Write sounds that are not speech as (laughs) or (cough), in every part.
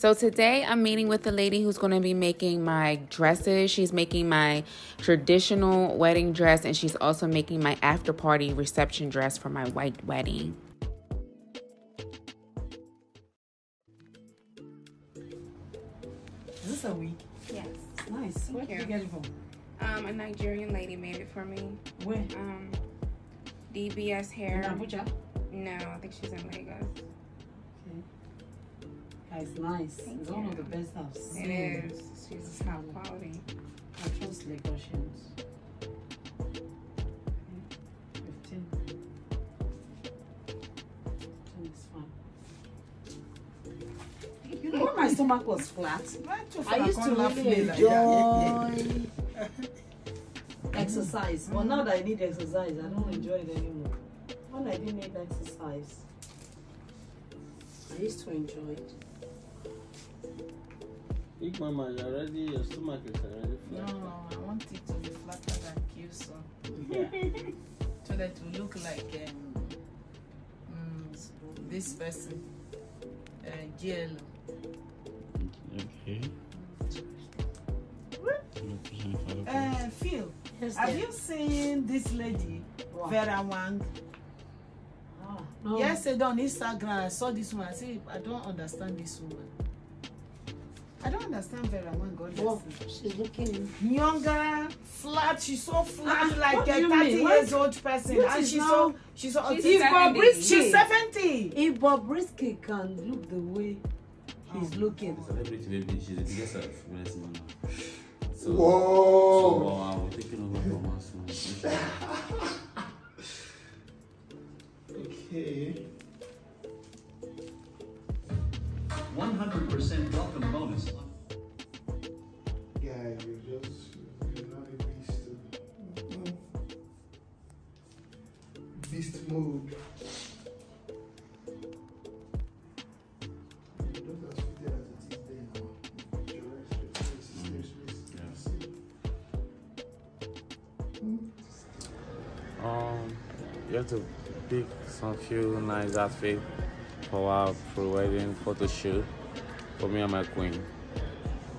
So today I'm meeting with the lady who's going to be making my dresses. She's making my traditional wedding dress and she's also making my after party reception dress for my white wedding. Is this a wig? Yes. Nice. Where did you get it from? Um, a Nigerian lady made it for me. Where? Um, DBS In hair. Abuja? No, I think she's in Lagos. It's nice. Thank it's one of the best I've seen. It is. She's top quality. I trust Lagosians. Okay. 15. 15 fine. You know when my stomach was flat, I used to really enjoy (laughs) exercise. But now that I need exercise, I don't enjoy it anymore. When I didn't need exercise, I used to enjoy it. Big Mama, you're already, your stomach is already No, flat. I want it to be flatter than Kyuso. Yeah. (laughs) So that it will look like um, mm, this person, uh, GL. Okay. Uh, Phil, Yes, have you seen this lady, Wow. Vera Wang? Ah, no. Yesterday on Instagram, I saw this woman. I said, I don't understand this woman. I don't understand Vera Wang. God Well, she's looking. Younger, flat. She's so flat, Ah, like a 30 mean? years old person, This and she's now- so she's so She's autistic. 70. She's 70. If Bobrisky can look the way he's looking, Celebrity baby, she's the biggest of women's man. So, Whoa. so wow, I'm taking over from her soon. Okay. 100% you have to pick some few nice outfit for our pre-wedding photo shoot for me and my queen.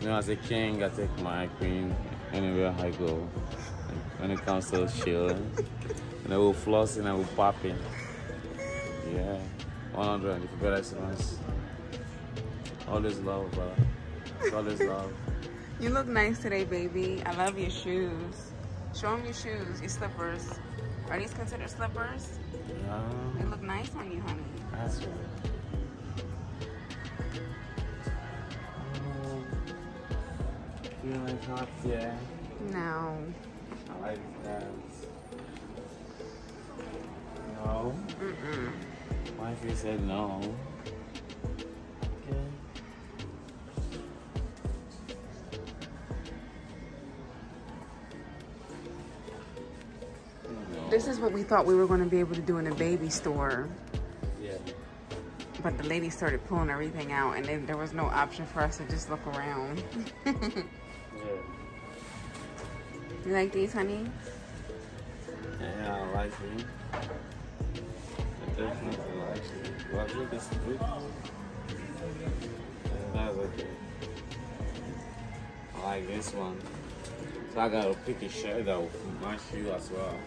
You know, as a king, I take my queen anywhere I go. When it comes to chilling, and I will floss and I will popping. Yeah, 100 if you better excellence. Always love, bro. Always (laughs) love. You look nice today, baby. I love your shoes. Show them your shoes, your slippers. Are these considered slippers? No. They look nice on you, honey. that's right. Um, Feeling hot, yeah. No. I like that. No. Mm-mm. Wifey said no. This is what we thought we were going to be able to do in a baby store. Yeah. But the lady started pulling everything out, and then there was no option for us to just look around. Yeah. (laughs) you like these, honey? Yeah, I like definitely like it. Well, look, it's good. Yeah, that's okay. I like this one. So I gotta pick a shirt though, match you as well.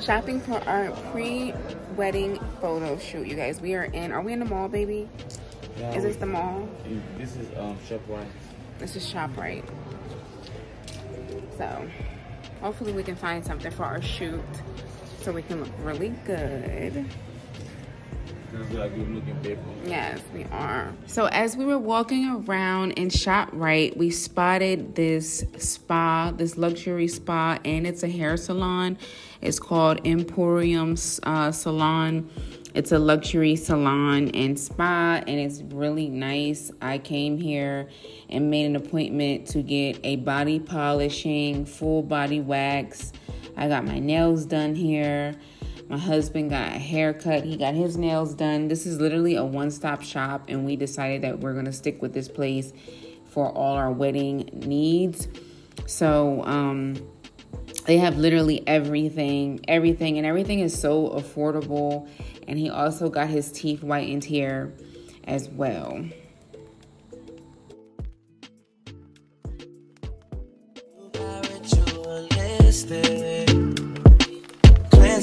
Shopping for our pre-wedding photo shoot, you guys. We are in. Are we in the mall, baby? Is this the mall? This is um Shoprite. This is ShopRite. So, hopefully we can find something for our shoot so we can look really good. This is like looking. Yes, we are. So as we were walking around in ShopRite, we spotted this spa, this luxury spa, and it's a hair salon. It's called Emporium uh, Salon. It's a luxury salon and spa, and it's really nice. I came here and made an appointment to get a body polishing, full body wax. I got my nails done here. My husband got a haircut, he got his nails done. This is literally a one stop shop, and we decided that we're gonna stick with this place for all our wedding needs. So, um, they have literally everything, everything, and everything is so affordable. And he also got his teeth whitened here as well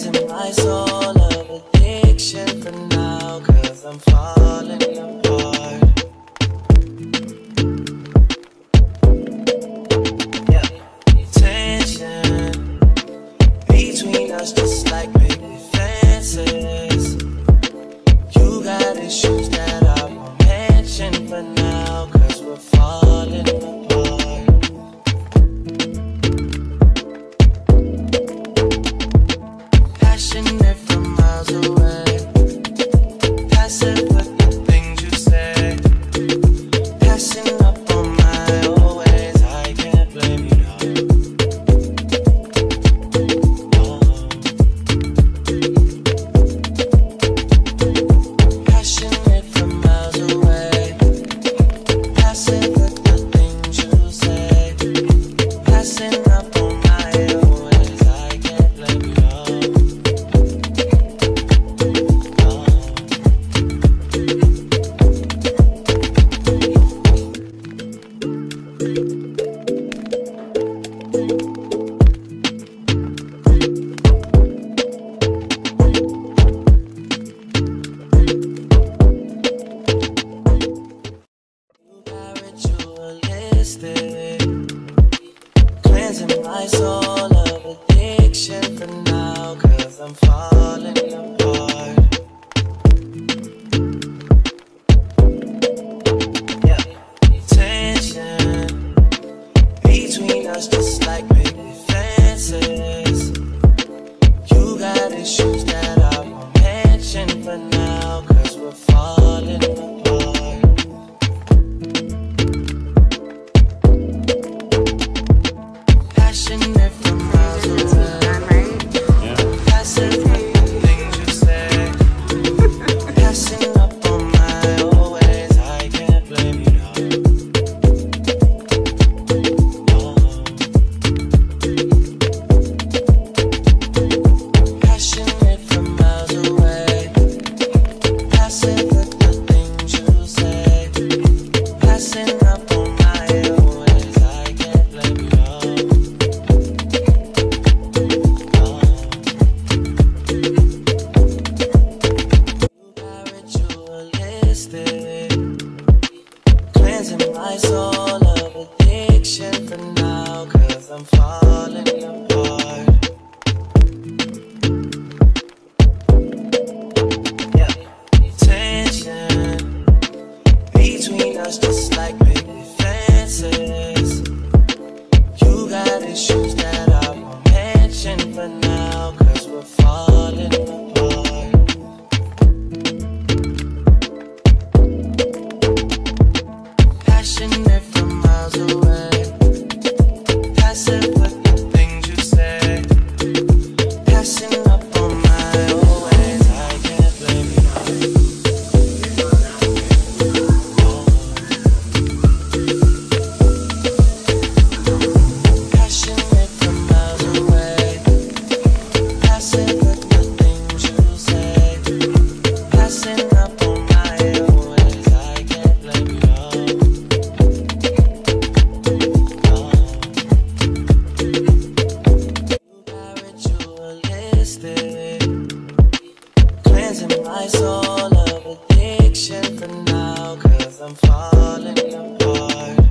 in my soul of addiction for now, cause I'm falling apart. Yeah, tension between us for now, cause I'm falling apart.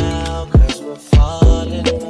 Now, cause we're falling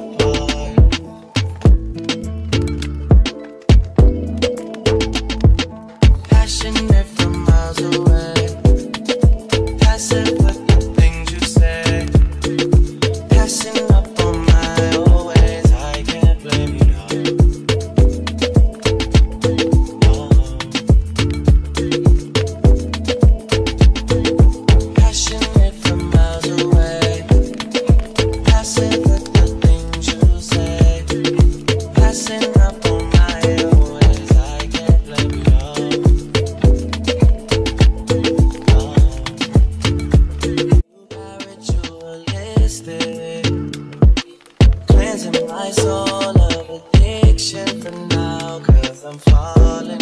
Cleansing my soul of addiction for now, cause I'm falling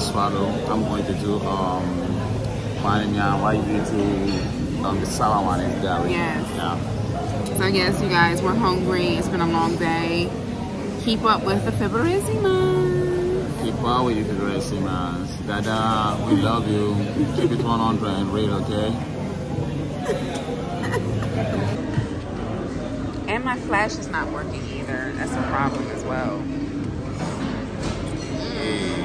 swallow. I'm going to do um, panina. Why you um, the sour one is garlic. Yes. Yeah. So I guess you guys, we're hungry. It's been a long day. Keep up with the Fiberesima. Keep up with the man. Dada, we love you. Keep it 100 and real, okay? (laughs) And my flash is not working either. That's a problem as well. Mm.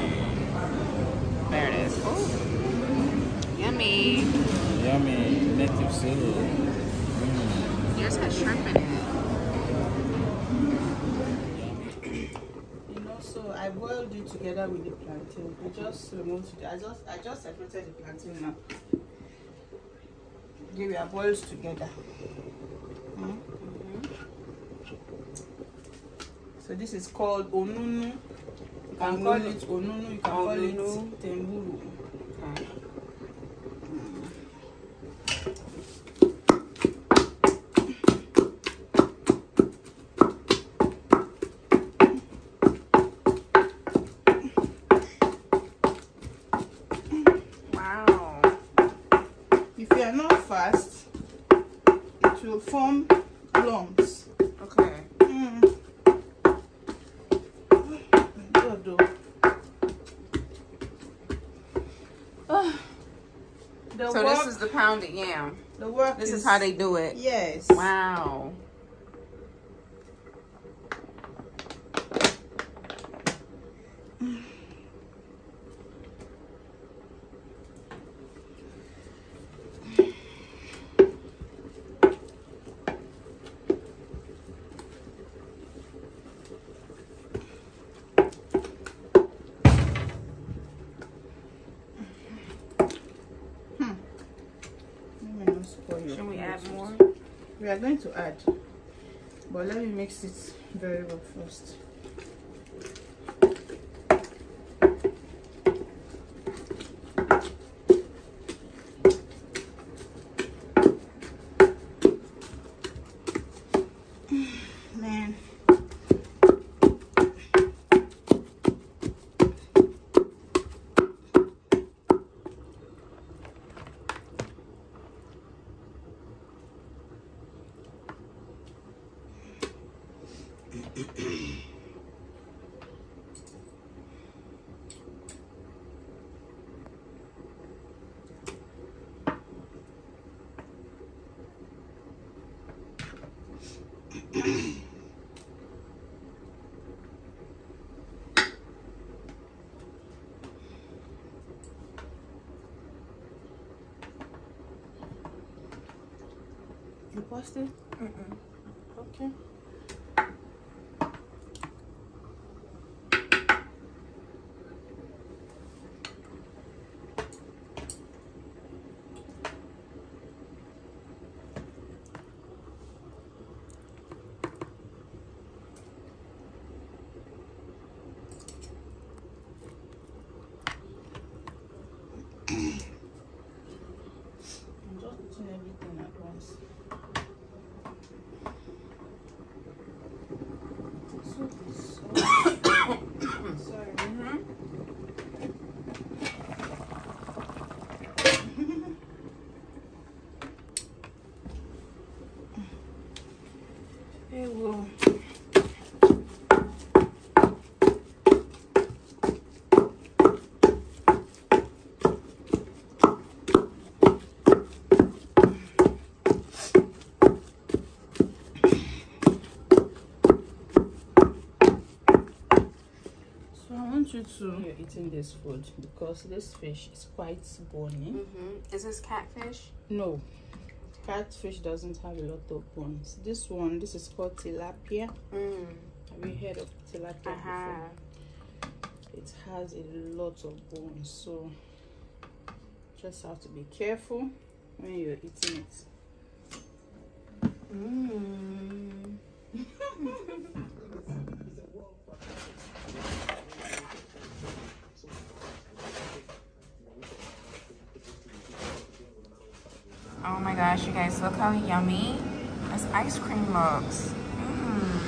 There it is. Ooh. Yummy. Yummy native soup. Yours has shrimp in it. You know, so I boiled it together with the plantain. I just removed it. I just I just separated the plantain now. They were boiled together. Mm. So this is called onunu. You can call it onunu. You can call it temburu. Pounded yam. the work This is how they do it. Yes. Wow. Let me not spoil your Should we add clothes. more? We are going to add, but let me mix it very well first. You paused it? Okay. I'm just putting everything at once. Soup is so- Sorry. Hey, well. So I want you to you're eating this food because this fish is quite bony. Mm-hmm. Is this catfish? No, catfish doesn't have a lot of bones. This one, this is called tilapia. Mm. Have you heard of tilapia I before? It has a lot of bones, so just have to be careful when you're eating it. Mm. (laughs) oh my gosh, you guys, look how yummy this ice cream looks. Mm.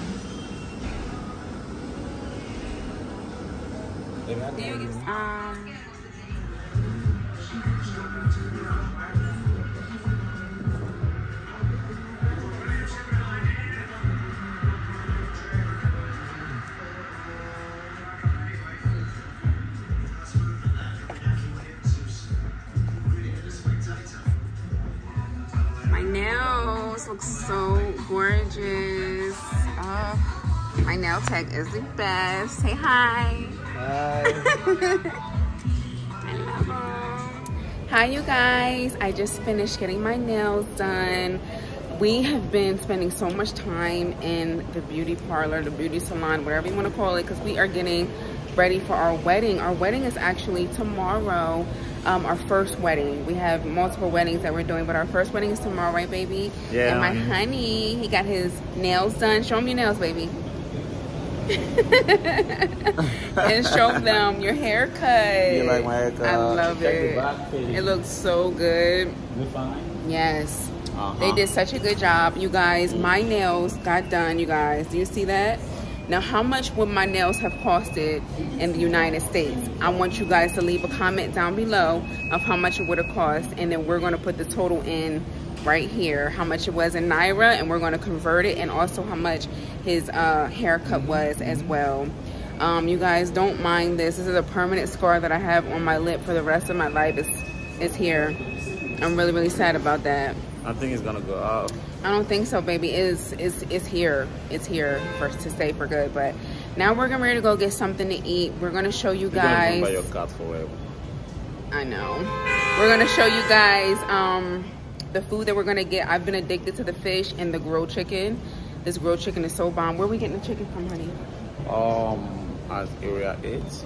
Do you get, um, nails look so gorgeous. Oh, my nail tech is the best. Say hi. (laughs) I love 'em. Hi, you guys. I just finished getting my nails done. We have been spending so much time in the beauty parlor, the beauty salon, whatever you want to call it, because we are getting ready for our wedding. Our wedding is actually tomorrow, um, our first wedding. We have multiple weddings that we're doing, but our first wedding is tomorrow, right, baby? Yeah. And my honey, he got his nails done. Show him your nails, baby. (laughs) and show them your haircut. You like my haircut? I love Check the it. back. It looks so good. You fine? Yes. Uh-huh. They did such a good job. You guys, my nails got done, you guys. Do you see that? Now, how much would my nails have costed in the United States? I want you guys to leave a comment down below of how much it would have cost, and then we're going to put the total in right here, how much it was in Naira, and we're going to convert it, and also how much his uh, haircut was as well. Um, you guys don't mind this. This is a permanent scar that I have on my lip for the rest of my life. It's, it's here. I'm really, really sad about that. I think it's gonna go up. I don't think so, baby. It's it's it's here. It's here for to stay for good. But now we're getting ready to go get something to eat. We're gonna show you You're gonna guys. your cat forever. I know. We're gonna show you guys um the food that we're gonna get. I've been addicted to the fish and the grilled chicken. This grilled chicken is so bomb. Where we getting the chicken from, honey? Um, at area eight,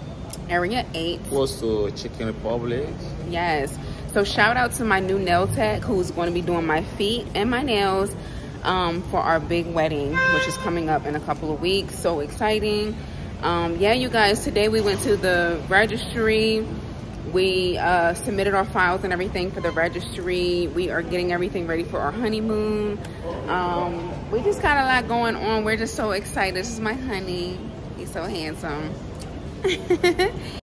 Area eight. close to Chicken Republic. Yes. So shout out to my new nail tech who's going to be doing my feet and my nails um, for our big wedding, which is coming up in a couple of weeks. So exciting. Um, yeah, you guys, today we went to the registry. We uh, submitted our files and everything for the registry. We are getting everything ready for our honeymoon. Um, we just got a lot going on. We're just so excited. This is my honey. He's so handsome. (laughs)